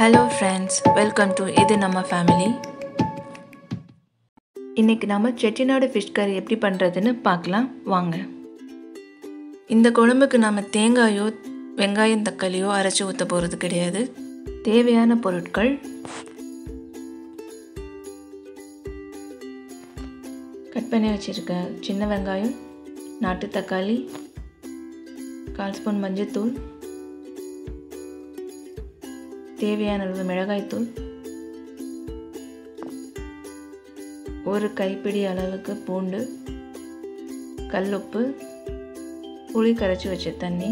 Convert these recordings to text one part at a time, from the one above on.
Hello friends welcome to இது நம்ம family இன்றைக்கி நம்ம செட்டிநாடு ஃபிஷ் கறி எப்படி பண்ணுறதுன்னு பார்க்கலாம். வாங்க. இந்த குழம்புக்கு நம்ம தேங்காயோ வெங்காயம் தக்காளியோ அரைச்சி ஊற்ற போகிறது கிடையாது. தேவையான பொருட்கள். கட் பண்ணி வச்சுருக்க சின்ன வெங்காயம் நாட்டு தக்காளி கால் ஸ்பூன் மஞ்சள்தூள் தேவையான அளவு மிளகாய்த்தூள் ஒரு கைப்பிடி அளவுக்கு பூண்டு கல்லுப்பு புளி கரைச்சி வச்ச தண்ணி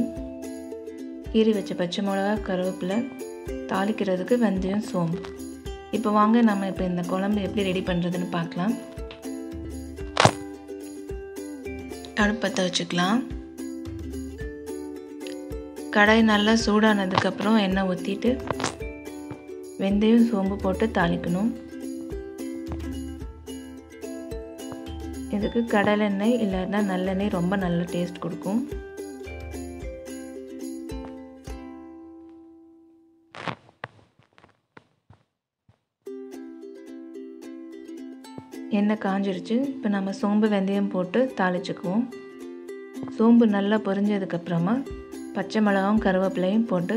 கீறி வச்ச பச்சை மிளகா கருவேப்பிலை தாளிக்கிறதுக்கு வெந்தயம் சோம்பு. இப்போ வாங்க நம்ம இப்போ இந்த குழம்பு எப்படி ரெடி பண்ணுறதுன்னு பார்க்கலாம். அடுப்பத்தை வச்சுக்கலாம். கடாய் நல்லா சூடானதுக்கப்புறம் எண்ணெய் ஊற்றிட்டு வெந்தயம் சோம்பு போட்டு தாளிக்கணும். இதுக்கு கடலெண்ணெய் இல்லைன்னா நல்லெண்ணெய் ரொம்ப நல்ல டேஸ்ட் கொடுக்கும். எண்ணெய் காஞ்சிருச்சு. இப்போ நம்ம சோம்பு வெந்தயம் போட்டு தாளிச்சுக்குவோம். சோம்பு நல்லா பொரிஞ்சதுக்கப்புறமா பச்சை மிளகாவும் கருவேப்பிலையும் போட்டு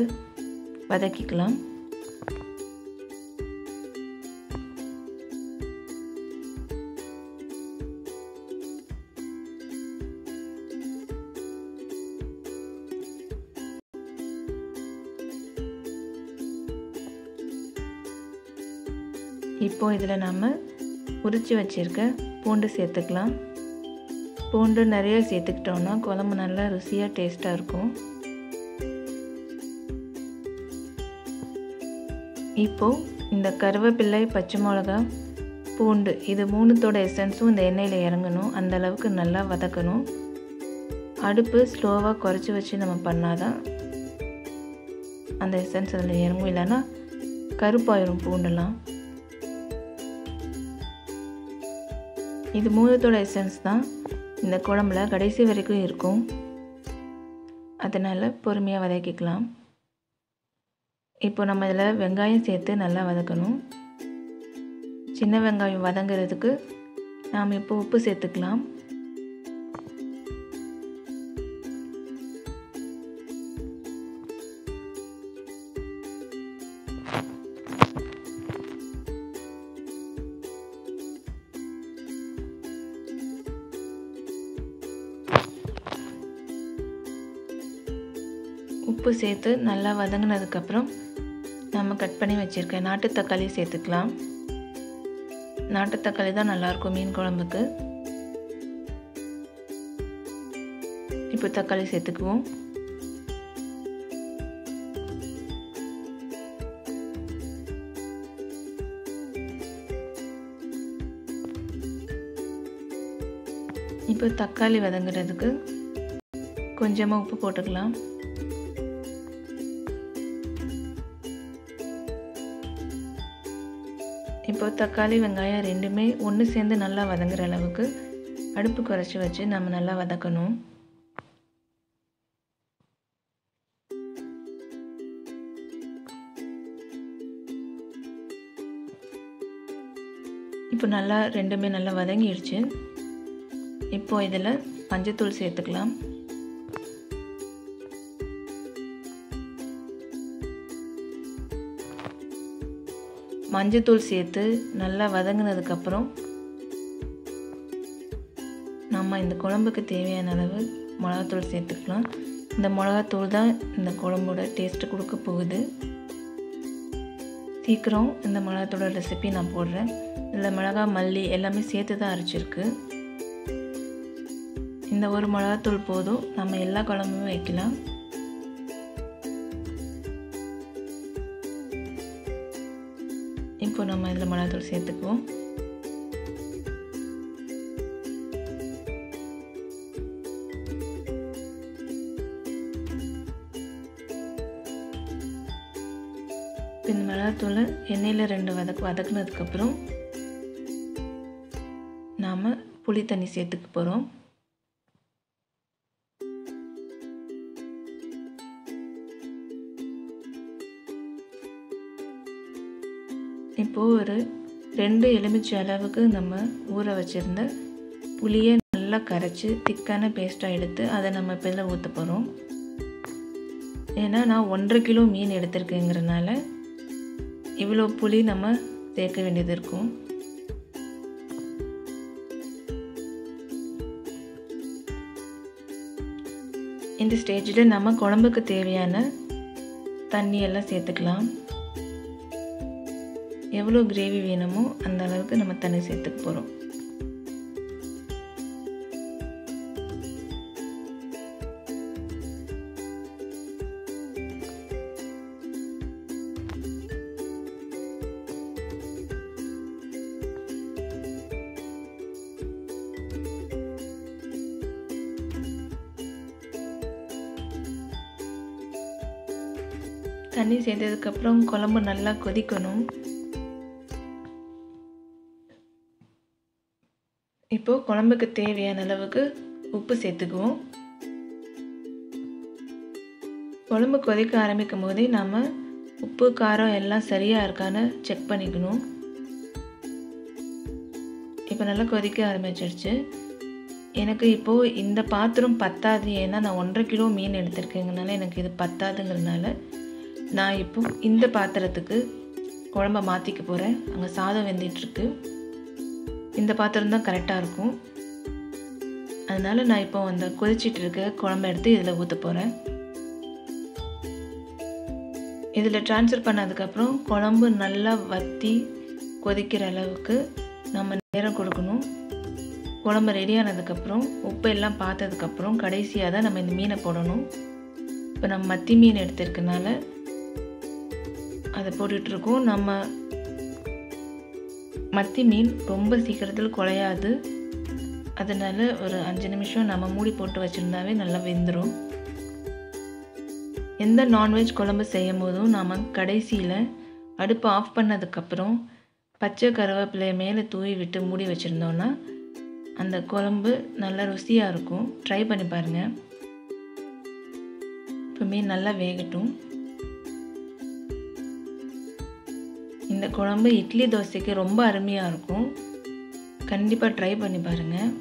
வதக்கிக்கலாம். இப்போ இதில் நம்ம உரித்து வச்சுருக்க பூண்டு சேர்த்துக்கலாம். பூண்டு நிறைய சேர்த்துக்கிட்டோன்னா குழம்பு நல்லா ருசியாக டேஸ்ட்டாக இருக்கும். இப்போது இந்த கருவேப்பிள்ளை பச்சை மிளகா பூண்டு இது மூணுத்தோட எசன்ஸும் இந்த எண்ணெயில் இறங்கணும். அந்த அளவுக்கு நல்லா வதக்கணும். அடுப்பு ஸ்லோவாக குறைச்சி வச்சு நம்ம பண்ணாதான் அந்த எசன்ஸ் அதில் இறங்கும். இல்லைன்னா கருப்பாயிரும் பூண்டெல்லாம் இது மூலத்தோட எசன்ஸ் தான். இந்த குழம்புல கடைசி வரைக்கும் இருக்கும். அதனால் பொறுமையாக வதக்கிக்கலாம். இப்போ நம்ம இதில் வெங்காயம் சேர்த்து நல்லா வதக்கணும். சின்ன வெங்காயம் வதங்கிறதுக்கு நாம் இப்போ உப்பு சேர்த்துக்கலாம். உப்பு சேர்த்து நல்லா வதங்கினதுக்கப்புறம் நம்ம கட் பண்ணி வச்சுருக்க நாட்டு தக்காளி சேர்த்துக்கலாம். நாட்டு தக்காளி தான் நல்லாயிருக்கும் மீன் குழம்புக்கு. இப்போ தக்காளி சேர்த்துக்குவோம். இப்போ தக்காளி வதங்குறதுக்கு கொஞ்சமாக உப்பு போட்டுக்கலாம். தக்காளி வெங்காயம் ரெண்டுமே ஒன்று சேர்ந்து நல்லா வதங்குற அளவுக்கு அடுப்பு குறைச்சி வச்சு நம்ம நல்லா வதக்கணும். இப்போ நல்லா ரெண்டுமே நல்லா வதங்கிடுச்சு. இப்போ இதில் மஞ்சத்தூள் சேர்த்துக்கலாம். மஞ்சத்தூள் சேர்த்து நல்லா வதங்கினதுக்கப்புறம் நம்ம இந்த குழம்புக்கு தேவையான அளவு மிளகாத்தூள் சேர்த்துக்கலாம். இந்த மிளகாத்தூள் தான் இந்த குழம்போட டேஸ்ட்டு கொடுக்க போகுது. சீக்கிரம் இந்த மிளகாத்தூளோட ரெசிபி நான் போடுறேன். இதில் மிளகா மல்லி எல்லாமே சேர்த்து தான் அரைச்சிருக்கு. இந்த ஒரு மிளகாத்தூள் போதும். நம்ம எல்லா குழம்புமே வைக்கலாம். இப்போ நம்ம இதில் மிளகாத்தூள் சேர்த்துக்குவோம். இந்த மிளகாத்தூளை எண்ணெயில் ரெண்டு வதக் வதக்குனதுக்கப்புறம் நாம் புளி தண்ணி சேர்த்துக்க போகிறோம் இப்போது ஒரு ரெண்டு எலுமிச்சை அளவுக்கு நம்ம ஊற வச்சுருந்த புளியை நல்லா கரைச்சி திக்கான பேஸ்ட்டாக எடுத்து அதை நம்ம இப்போ இதில் ஊற்ற போகிறோம் ஏன்னா நான் ஒன்றரை கிலோ மீன் எடுத்திருக்கேங்கிறனால இவ்வளோ புளி நம்ம சேர்க்க வேண்டியது இருக்கும். இந்த ஸ்டேஜில் நம்ம குழம்புக்கு தேவையான தண்ணியெல்லாம் சேர்த்துக்கலாம். எவ்வளோ கிரேவி வேணுமோ அந்த அளவுக்கு நம்ம தண்ணி சேர்த்துக்க போகிறோம் தண்ணி சேர்த்ததுக்கப்புறம் குழம்பு நல்லா கொதிக்கணும். இப்போது குழம்புக்கு தேவையான அளவுக்கு உப்பு சேர்த்துக்குவோம். குழம்பு கொதிக்க ஆரம்பிக்கும் போதே நாம் உப்பு காரம் எல்லாம் சரியாக இருக்கான்னு செக் பண்ணிக்கணும். இப்போ நல்லா கொதிக்க ஆரம்பிச்சிருச்சு. எனக்கு இப்போது இந்த பாத்திரம் பத்தாது. ஏன்னா நான் ஒன்றரை கிலோ மீன் எடுத்திருக்கேங்கனால எனக்கு இது பத்தாதுங்கிறதுனால நான் இப்போ இந்த பாத்திரத்துக்கு குழம்ப மாற்றிக்க போகிறேன் அங்கே சாதம் வெந்துட்டுருக்கு இந்த பாத்திரம் தான் கரெக்டாக இருக்கும். அதனால் நான் இப்போ அந்த கொதிச்சிட்டு இருக்க குழம்பு எடுத்து இதில் ஊற்ற போகிறேன் இதில் ட்ரான்ஸ்ஃபர் பண்ணதுக்கப்புறம் குழம்பு நல்லா வற்றி கொதிக்கிற அளவுக்கு நம்ம நேரம் கொடுக்கணும். குழம்பு ரெடி ஆனதுக்கப்புறம் உப்பு எல்லாம் பார்த்ததுக்கப்புறம் கடைசியாக தான் நம்ம இந்த மீனை போடணும். இப்போ நம்ம மத்தி மீன் எடுத்திருக்கனால அதை போட்டுட்ருக்கோம் நம்ம மத்தி மீன் ரொம்ப சீக்கிரத்தில் குலையாது அதனால் ஒரு அஞ்சு நிமிஷம் நம்ம மூடி போட்டு வச்சுருந்தாவே நல்லா வெந்துடும் எந்த நான்வெஜ் குழம்பு செய்யும் போதும் நாம் கடைசியில் அடுப்பு ஆஃப் பண்ணதுக்கப்புறம் பச்சை கருவேப்பிலையை மேலே தூவி விட்டு மூடி வச்சுருந்தோன்னா அந்த குழம்பு நல்லா ருசியாக இருக்கும். ட்ரை பண்ணி பாருங்கள் இப்போ மீன் நல்லா வேகட்டும். இந்த குழம்பு இட்லி தோசைக்கு ரொம்ப அருமையாக இருக்கும். கண்டிப்பாக ட்ரை பண்ணி பாருங்கள்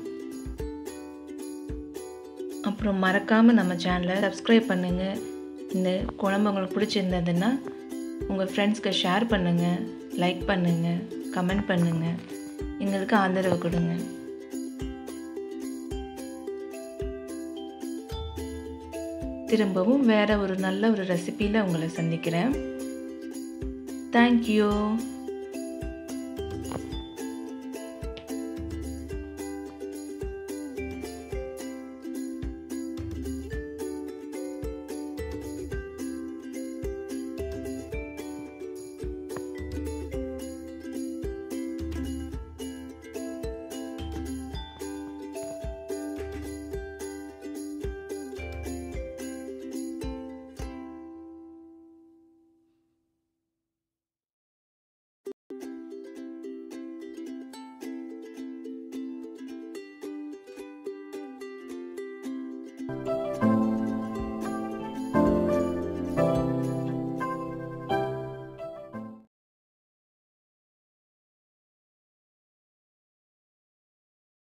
அப்புறம் மறக்காமல் நம்ம சேனலை சப்ஸ்கிரைப் பண்ணுங்கள் இந்த குழம்பு உங்களுக்கு பிடிச்சிருந்ததுன்னா உங்கள் ஃப்ரெண்ட்ஸ்க்கு ஷேர் பண்ணுங்கள் லைக் பண்ணுங்கள் கமெண்ட் பண்ணுங்கள் எங்களுக்கு ஆதரவு கொடுங்க. திரும்பவும் வேறு ஒரு நல்ல ஒரு ரெசிப்பியில் உங்களை சந்திக்கிறேன். தேங்க்யூ